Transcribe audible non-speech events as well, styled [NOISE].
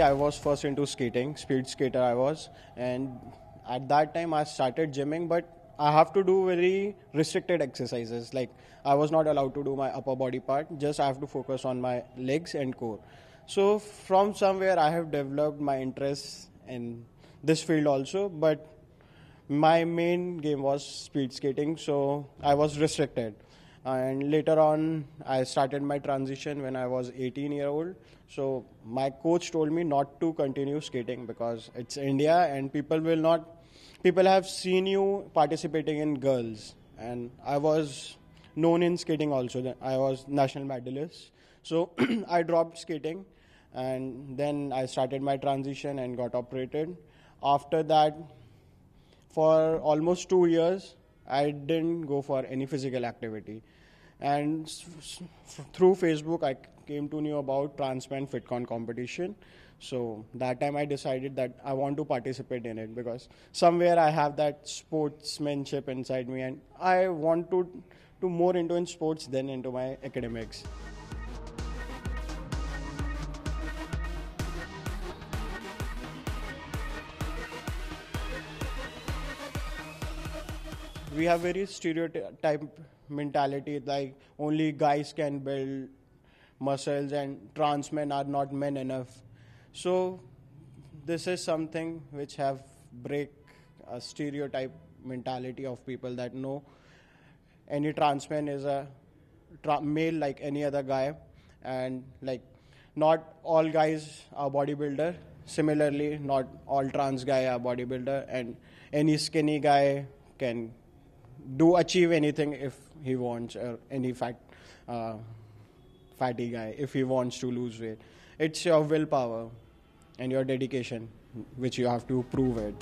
I was first into skating, speed skater I was, and at that time I started gymming, but I have to do very restricted exercises. Like I was not allowed to do my upper body part, just I have to focus on my legs and core. So from somewhere I have developed my interest in this field also, but my main game was speed skating, so I was restricted. And later on, I started my transition when I was 18 year old. So my coach told me not to continue skating because it's India and people will not. People have seen you participating in girls, and I was known in skating also. I was national medalist. So [CLEARS THROAT] I dropped skating, and then I started my transition and got operated. After that, for almost two years, I didn't go for any physical activity. And through Facebook, I came to know about Transman FitCon competition. So that time I decided that I want to participate in it because somewhere I have that sportsmanship inside me and I want to to more into in sports than into my academics. We have very stereotype mentality like only guys can build muscles and trans men are not men enough. So this is something which have break a stereotype mentality of people that no any trans man is a tra- male like any other guy. And like not all guys are bodybuilder. Similarly not all trans guy are bodybuilder. And any skinny guy can do achieve anything if he wants or any fat uh, fatty guy if he wants to lose weight. It's your willpower and your dedication which you have to prove it